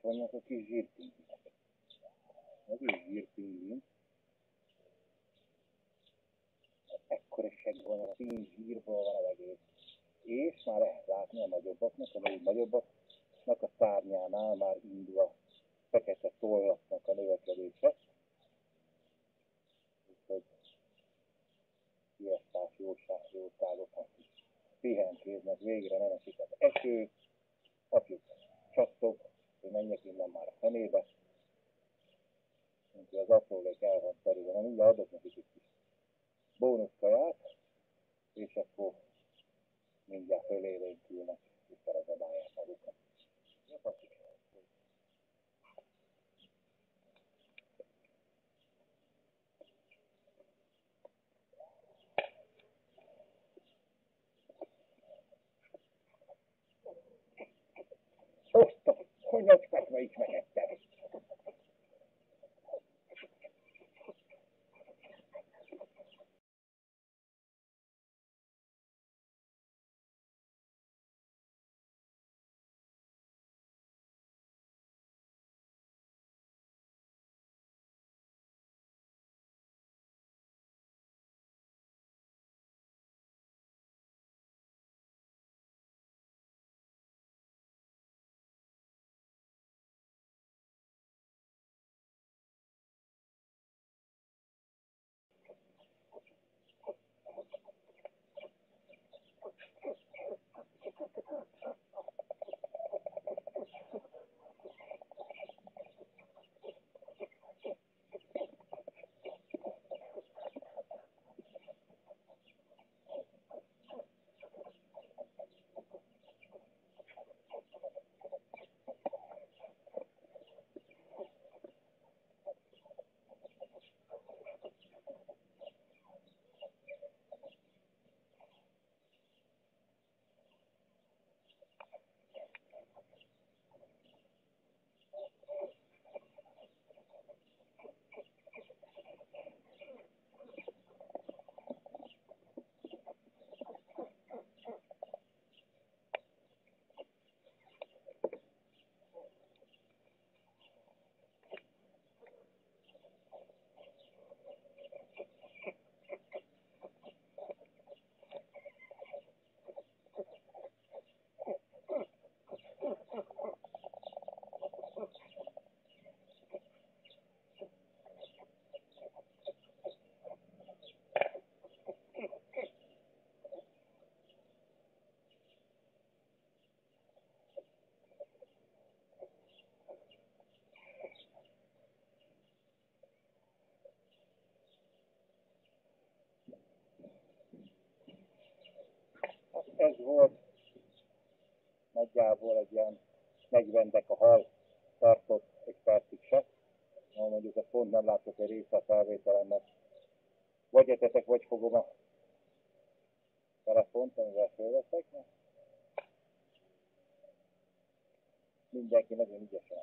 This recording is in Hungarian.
Itt vannak a kis zsírpingvinek. Ez is zsírpingvin. Ekkora seg van, a szín zsírból van az egész. És már lehet látni a nagyobbaknak, a még nagyobbaknak a szárnyánál már indul a fekete tollaknak a növekedése. Úgyhogy siesztás, jóság, jószágoknak is pihenkéznek, végre nem esik az eső, apjuk csattog, hogy menjek innen már a fenébe. Úgyhogy az aprólék el van terülve, na mindjárt adok nekik egy kis bónusz kaját, és akkor mindjárt fölélénkülnek, és felezabálják magukat. Volt nagyjából egy ilyen 40 a hal tartott egy percig se. Ha mondjuk ezt pont nem látok egy része a felvételemnek. Vagy etetek, vagy fogom a telefont, amivel fölveszek. Mindenki nagyon ügyesen